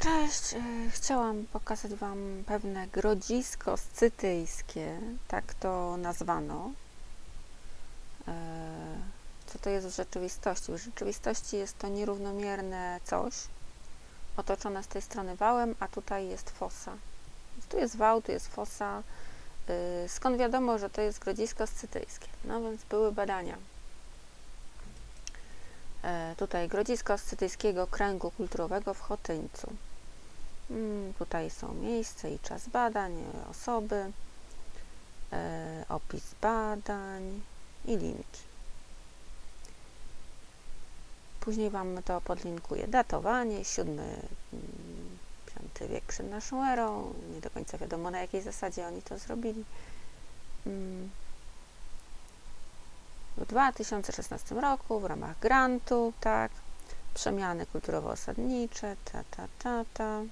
Cześć, e, chciałam pokazać Wam pewne grodzisko scytyjskie, tak to nazwano. E, co to jest w rzeczywistości? W rzeczywistości jest to nierównomierne coś, otoczone z tej strony wałem, a tutaj jest fosa. Tu jest wał, tu jest fosa. E, skąd wiadomo, że to jest grodzisko scytyjskie? No więc były badania. Tutaj grodzisko scytyjskiego kręgu kulturowego w Chotyńcu. Mm, tutaj są miejsce i czas badań, osoby, e, opis badań i linki. Później Wam to podlinkuję. Datowanie, 7-5 mm, wiek przed naszą erą. Nie do końca wiadomo, na jakiej zasadzie oni to zrobili. Mm. W 2016 roku w ramach grantu, tak, przemiany kulturowo-osadnicze, ta, ta, ta, ta.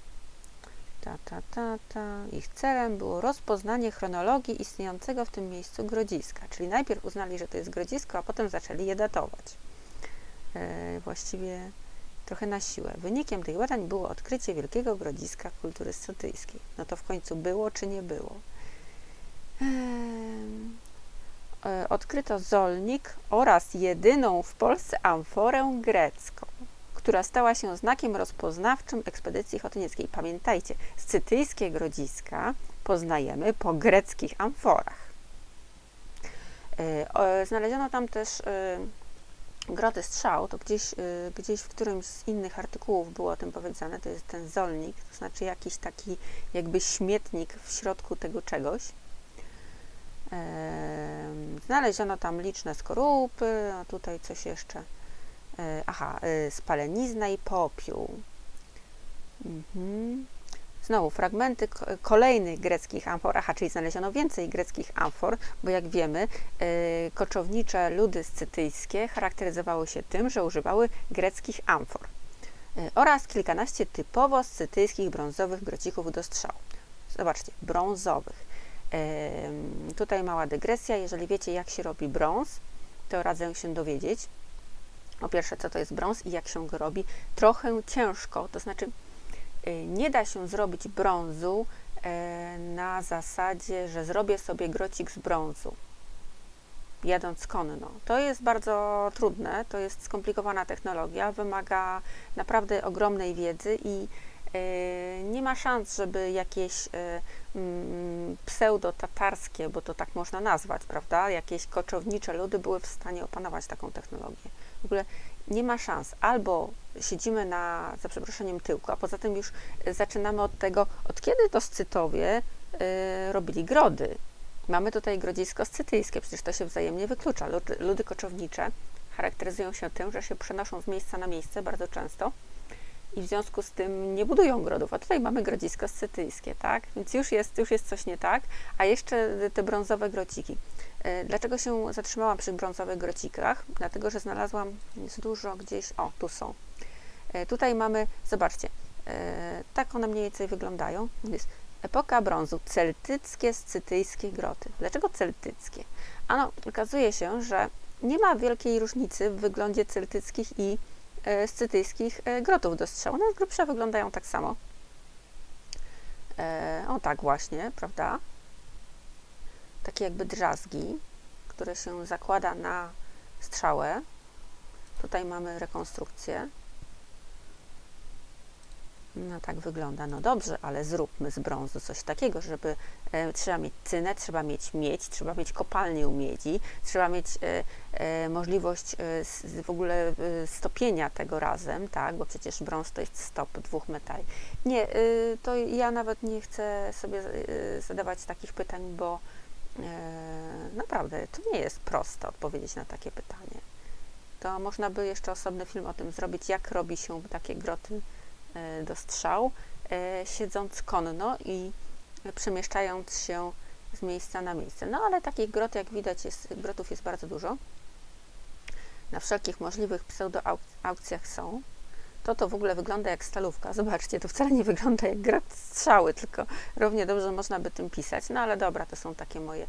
Ta, ta, ta, ta. Ich celem było rozpoznanie chronologii istniejącego w tym miejscu grodziska. Czyli najpierw uznali, że to jest grodzisko, a potem zaczęli je datować. E, właściwie trochę na siłę. Wynikiem tych badań było odkrycie wielkiego grodziska kultury sotyjskiej. No to w końcu było czy nie było? E, odkryto zolnik oraz jedyną w Polsce amforę grecką która stała się znakiem rozpoznawczym ekspedycji chotynieckiej. Pamiętajcie, scytyjskie grodziska poznajemy po greckich amforach. E, znaleziono tam też e, groty strzał, to gdzieś, e, gdzieś w którymś z innych artykułów było o tym powiedziane, to jest ten zolnik, to znaczy jakiś taki jakby śmietnik w środku tego czegoś. Znaleziono tam liczne skorupy, a tutaj coś jeszcze aha, e, spalenizna i popiół. Mhm. Znowu fragmenty kolejnych greckich amfor, aha, czyli znaleziono więcej greckich amfor, bo jak wiemy, e, koczownicze ludy scytyjskie charakteryzowały się tym, że używały greckich amfor oraz kilkanaście typowo scytyjskich brązowych grocików do strzału. Zobaczcie, brązowych. Tutaj mała dygresja, jeżeli wiecie jak się robi brąz, to radzę się dowiedzieć po pierwsze, co to jest brąz i jak się go robi. Trochę ciężko, to znaczy y, nie da się zrobić brązu e, na zasadzie, że zrobię sobie grocik z brązu, jadąc konno. To jest bardzo trudne, to jest skomplikowana technologia, wymaga naprawdę ogromnej wiedzy i e, nie ma szans, żeby jakieś mm, pseudo-tatarskie, bo to tak można nazwać, prawda, jakieś koczownicze ludy były w stanie opanować taką technologię. W ogóle nie ma szans. Albo siedzimy na, za przeproszeniem, tyłku, a poza tym już zaczynamy od tego, od kiedy to Scytowie y, robili grody. Mamy tutaj grodzisko scytyjskie, przecież to się wzajemnie wyklucza. Ludy koczownicze charakteryzują się tym, że się przenoszą z miejsca na miejsce bardzo często i w związku z tym nie budują grodów. A tutaj mamy grodzisko scytyjskie, tak? Więc już jest, już jest coś nie tak. A jeszcze te brązowe grociki. E, dlaczego się zatrzymałam przy brązowych grocikach? Dlatego, że znalazłam dużo gdzieś, o, tu są. E, tutaj mamy, zobaczcie, e, tak one mniej więcej wyglądają. Jest epoka brązu, celtyckie, scytyjskie groty. Dlaczego celtyckie? Ano, okazuje się, że nie ma wielkiej różnicy w wyglądzie celtyckich i scytyjskich grotów do strzału. One z grubsza wyglądają tak samo. O tak właśnie, prawda? Takie jakby drzazgi, które się zakłada na strzałę. Tutaj mamy rekonstrukcję. No tak wygląda. No dobrze, ale zróbmy z brązu coś takiego, żeby e, trzeba mieć cynę, trzeba mieć miedź, trzeba mieć kopalnię miedzi, trzeba mieć e, e, możliwość e, w ogóle e, stopienia tego razem, tak, bo przecież brąz to jest stop dwóch metali. Nie, e, to ja nawet nie chcę sobie zadawać takich pytań, bo naprawdę, to nie jest proste odpowiedzieć na takie pytanie. To można by jeszcze osobny film o tym zrobić, jak robi się takie groty e, do strzał, e, siedząc konno i przemieszczając się z miejsca na miejsce. No ale takich grot, jak widać, jest, grotów jest bardzo dużo. Na wszelkich możliwych pseudo-aukcjach są to to w ogóle wygląda jak stalówka. Zobaczcie, to wcale nie wygląda jak gra strzały, tylko równie dobrze można by tym pisać. No ale dobra, to są takie moje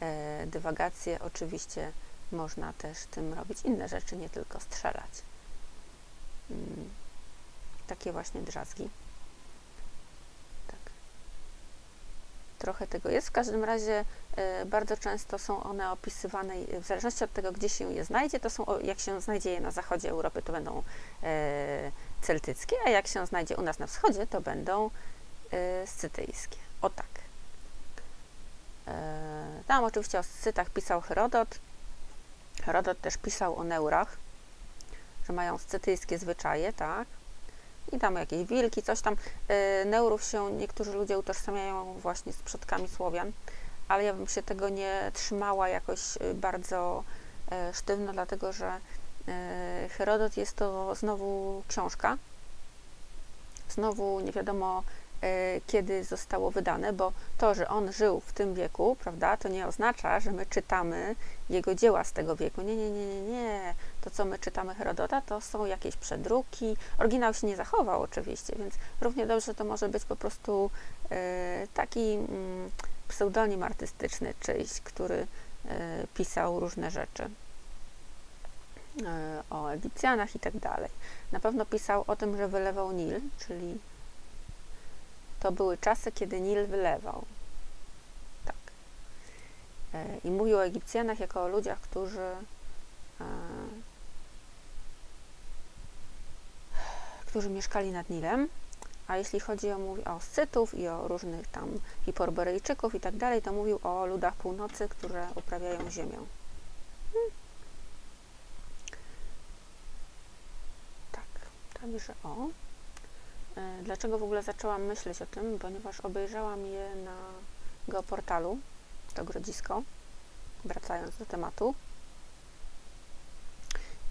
e, dywagacje. Oczywiście można też tym robić inne rzeczy, nie tylko strzelać. Mm, takie właśnie drzazgi. Trochę tego jest. W każdym razie e, bardzo często są one opisywane, w zależności od tego, gdzie się je znajdzie, to są, jak się znajdzie je na zachodzie Europy, to będą e, celtyckie, a jak się znajdzie u nas na wschodzie, to będą scytyjskie. O tak. Tam oczywiście o scytach pisał Herodot. Herodot też pisał o neurach, że mają scytyjskie zwyczaje, tak? I tam jakieś wilki, coś tam. E, neurów się niektórzy ludzie utożsamiają właśnie z przodkami Słowian, ale ja bym się tego nie trzymała jakoś e, bardzo e, sztywno, dlatego że Herodot jest to znowu książka. Znowu nie wiadomo kiedy zostało wydane, bo to, że on żył w tym wieku, prawda, to nie oznacza, że my czytamy jego dzieła z tego wieku. Nie, nie, nie, nie, nie. To, co my czytamy Herodota, to są jakieś przedruki. Oryginał się nie zachował oczywiście, więc równie dobrze to może być po prostu e, taki mm, pseudonim artystyczny czyjś, który e, pisał różne rzeczy o Egipcjanach i tak dalej. Na pewno pisał o tym, że wylewał Nil, czyli to były czasy, kiedy Nil wylewał. Tak. E, I mówił o Egipcjanach jako o ludziach, którzy e, którzy mieszkali nad Nilem, a jeśli chodzi o, o Scytów i o różnych tam Hiporborejczyków i tak dalej, to mówił o ludach północy, które uprawiają ziemię. Hmm. Tak, także o. E, dlaczego w ogóle zaczęłam myśleć o tym? Ponieważ obejrzałam je na geoportalu, to grodzisko, wracając do tematu.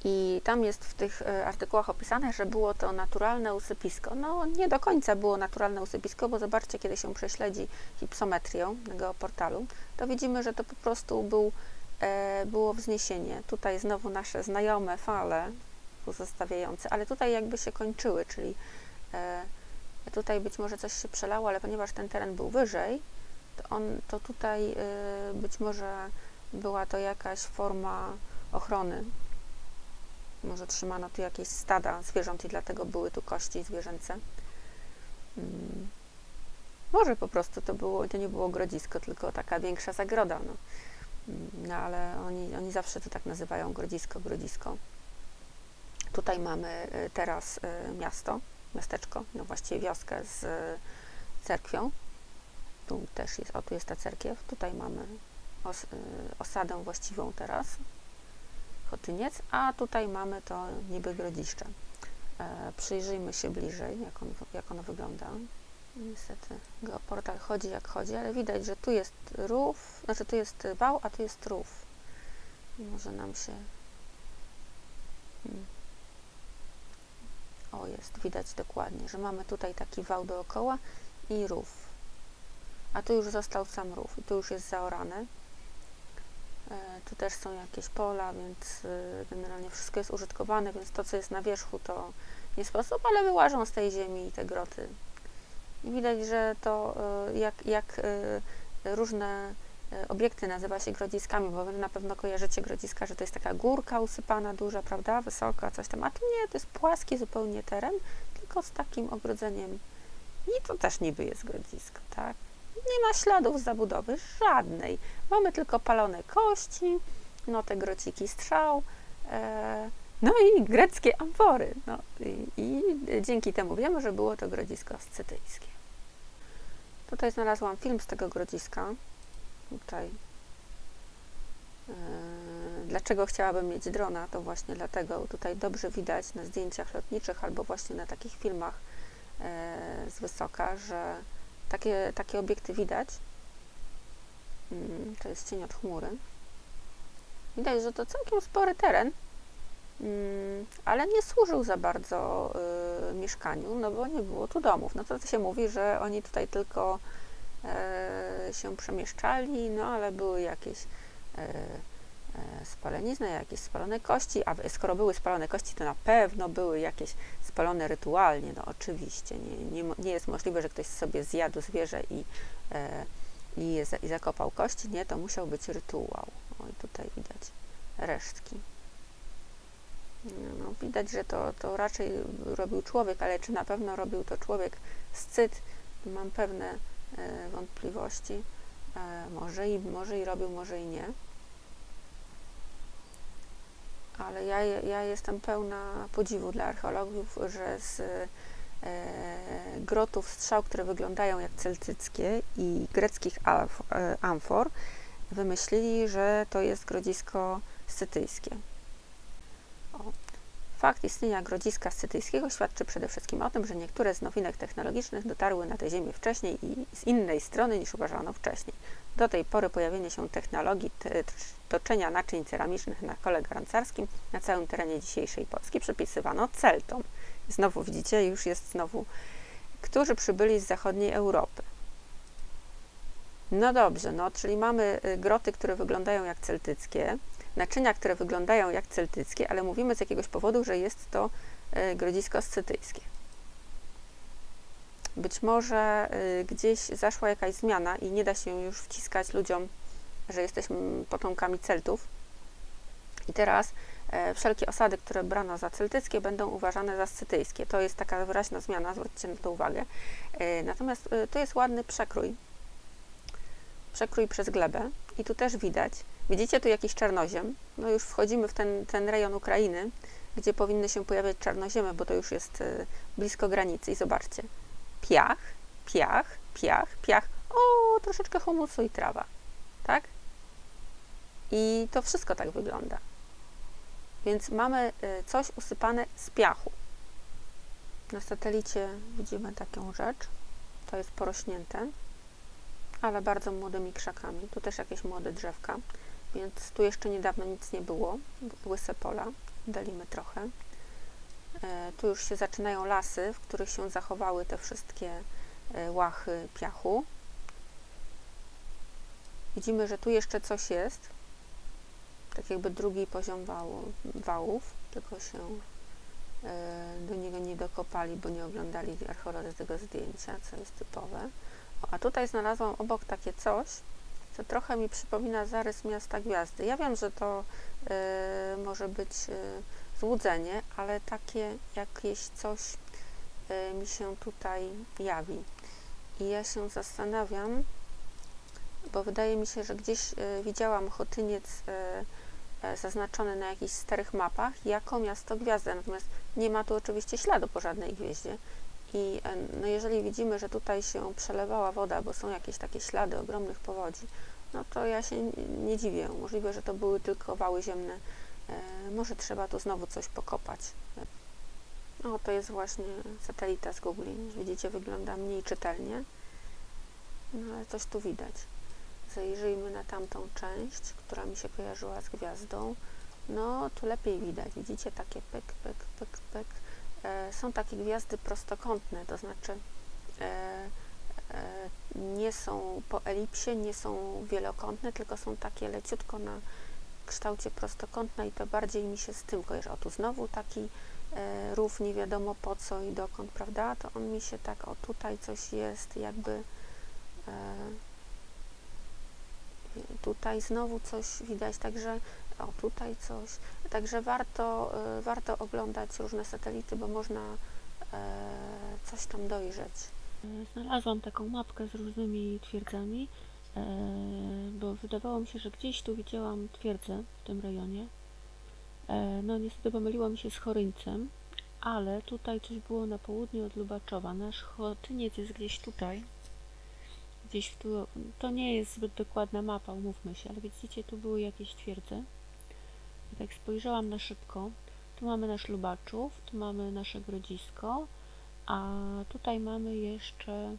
I tam jest w tych e, artykułach opisane, że było to naturalne usypisko. No, nie do końca było naturalne usypisko, bo zobaczcie, kiedy się prześledzi hipsometrią na geoportalu, to widzimy, że to po prostu był, e, było wzniesienie. Tutaj znowu nasze znajome fale pozostawiające, ale tutaj jakby się kończyły, czyli E, tutaj być może coś się przelało, ale ponieważ ten teren był wyżej, to, on, to tutaj e, być może była to jakaś forma ochrony. Może trzymano tu jakieś stada zwierząt i dlatego były tu kości zwierzęce. Mm. Może po prostu to, było, to nie było grodzisko, tylko taka większa zagroda. No, mm, no ale oni, oni zawsze to tak nazywają grodzisko, grodzisko. Tutaj mamy e, teraz miasto, miasteczko, no właściwie wioskę z cerkwią. Tu też jest, o tu jest ta cerkiew. Tutaj mamy os, y, osadę właściwą teraz, Chotyniec, a tutaj mamy to niby grodziszcze. E, przyjrzyjmy się bliżej, jak, on, jak ono wygląda. Niestety geoportal chodzi jak chodzi, ale widać, że tu jest rów, znaczy tu jest wał, a tu jest rów. Może nam się... Hmm. O, jest, widać dokładnie, że mamy tutaj taki wał dookoła i rów. A tu już został sam rów i tu już jest zaorane. E, tu też są jakieś pola, więc e, generalnie wszystko jest użytkowane, więc to, co jest na wierzchu, to nie sposób, ale wyłażą z tej ziemi te groty. I widać, że to e, jak, jak różne E, obiekty nazywa się grodziskami, bo wy na pewno kojarzycie grodziska, że to jest taka górka usypana duża, prawda, wysoka, coś tam, a tu nie, to jest płaski zupełnie teren, tylko z takim ogrodzeniem. I to też niby jest grodzisko, tak? Nie ma śladów zabudowy, żadnej. Mamy tylko palone kości, no te grociki strzał, e, no i greckie amfory. No, i, i, dzięki temu wiemy, że było to grodzisko scytyjskie. Tutaj znalazłam film z tego grodziska tutaj. E, dlaczego chciałabym mieć drona? To właśnie dlatego. Tutaj dobrze widać na zdjęciach lotniczych albo właśnie na takich filmach e, z wysoka, że takie, takie obiekty widać. Mm, to jest cień od chmury. Widać, że to całkiem spory teren, mm, ale nie służył za bardzo y, mieszkaniu, no bo nie było tu domów. No to się mówi, że oni tutaj tylko E, się przemieszczali, no ale były jakieś e, e, spalenizny, jakieś spalone kości, a skoro były spalone kości, to na pewno były jakieś spalone rytualnie, no oczywiście, nie, nie, nie jest możliwe, że ktoś sobie zjadł zwierzę i, i, je, i zakopał kości, nie, to musiał być rytuał. Oj, tutaj widać resztki. No, widać, że to, to raczej robił człowiek, ale czy na pewno robił to człowiek scyt, mam pewne E, wątpliwości. E, może, i, może i robił, może i nie. Ale ja, ja jestem pełna podziwu dla archeologów, że z e, grotów strzał, które wyglądają jak celtyckie i greckich e, amfor, wymyślili, że to jest grodzisko scytyjskie. O. Fakt istnienia grodziska scytyjskiego świadczy przede wszystkim o tym, że niektóre z nowinek technologicznych dotarły na tę ziemię wcześniej i z innej strony niż uważano wcześniej. Do tej pory pojawienie się technologii toczenia naczyń ceramicznych na kole garncarskim na całym terenie dzisiejszej Polski przypisywano Celtom. Znowu widzicie, już jest znowu, którzy przybyli z zachodniej Europy. No dobrze, no czyli mamy y, groty, które wyglądają jak celtyckie, naczynia, które wyglądają jak celtyckie, ale mówimy z jakiegoś powodu, że jest to y, grodzisko scytyjskie. Być może y, gdzieś zaszła jakaś zmiana i nie da się już wciskać ludziom, że jesteśmy potomkami Celtów. I teraz e, wszelkie osady, które brano za celtyckie, będą uważane za scytyjskie. To jest taka wyraźna zmiana, zwróćcie na to uwagę. E, natomiast e, to jest ładny przekrój. Przekrój przez glebę. I tu też widać, widzicie tu jakiś czarnoziem. No już wchodzimy w ten, ten rejon Ukrainy, gdzie powinny się pojawiać czarnoziemy, bo to już jest blisko granicy. I zobaczcie, piach, piach, piach, piach. O, troszeczkę humusu i trawa. Tak? I to wszystko tak wygląda. Więc mamy y, coś usypane z piachu. Na satelicie widzimy taką rzecz. To jest porośnięte, ale bardzo młodymi krzakami. Tu też jakieś młode drzewka, więc tu jeszcze niedawno nic nie było. Łyse pola. Dalimy trochę. E, tu już się zaczynają lasy, w których się zachowały te wszystkie e, łachy piachu. Widzimy, że tu jeszcze coś jest, tak jakby drugi poziom wału, wałów, tylko się e, do niego nie dokopali, bo nie oglądali archeolodzy tego zdjęcia, co jest typowe. A tutaj znalazłam obok takie coś, co trochę mi przypomina zarys miasta gwiazdy. Ja wiem, że to y, może być y, złudzenie, ale takie jakieś coś y, mi się tutaj jawi. I ja się zastanawiam, bo wydaje mi się, że gdzieś y, widziałam Chotyniec y, y, zaznaczony na jakichś starych mapach jako miasto gwiazdy, natomiast nie ma tu oczywiście śladu po żadnej gwieździe. I no jeżeli widzimy, że tutaj się przelewała woda, bo są jakieś takie ślady ogromnych powodzi, no to ja się nie dziwię. Możliwe, że to były tylko wały ziemne E, może trzeba tu znowu coś pokopać. No, to jest właśnie satelita z Google. Widzicie, wygląda mniej czytelnie, no ale coś tu widać. Zajrzyjmy na tamtą część, która mi się kojarzyła z gwiazdą. No, tu lepiej widać. Widzicie, takie pyk, pyk, pyk, pyk. E, są takie gwiazdy prostokątne, to znaczy e, e, nie są po elipsie, nie są wielokątne, tylko są takie leciutko na kształcie prostokątna i to bardziej mi się z tym kojarzy. O tu znowu taki e, rów, nie wiadomo po co i dokąd, prawda? To on mi się tak, o tutaj coś jest, jakby e, tutaj znowu coś widać, także o tutaj coś, także warto, e, warto oglądać różne satelity, bo można e, coś tam dojrzeć. Znalazłam taką mapkę z różnymi twierdzami bo wydawało mi się, że gdzieś tu widziałam twierdzę w tym rejonie. E, no niestety pomyliło mi się z Choryńcem, ale tutaj coś było na południu od Lubaczowa. Nasz Chotyniec jest gdzieś tutaj. Gdzieś tu, to nie jest zbyt dokładna mapa, umówmy się, ale widzicie, tu były jakieś twierdze. I tak spojrzałam na szybko. Tu mamy nasz Lubaczów, tu mamy nasze Grodzisko, a tutaj mamy jeszcze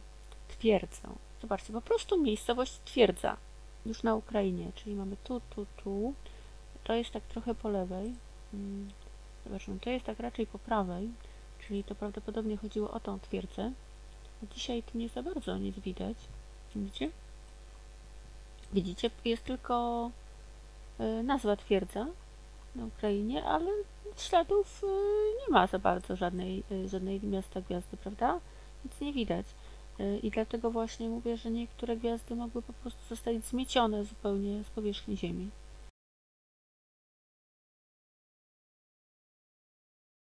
twierdzę. Zobaczcie, po prostu miejscowość twierdza, już na Ukrainie, czyli mamy tu, tu, tu. To jest tak trochę po lewej. Mm, zobaczmy, to jest tak raczej po prawej, czyli to prawdopodobnie chodziło o tą twierdzę. Dzisiaj tu nie za bardzo nic widać. Widzicie? Widzicie, jest tylko e, nazwa twierdza na Ukrainie, ale śladów e, nie ma za bardzo żadnej, e, żadnej miasta gwiazdy, prawda? Nic nie widać. I dlatego właśnie mówię, że niektóre gwiazdy mogły po prostu zostać zmiecione zupełnie z powierzchni Ziemi.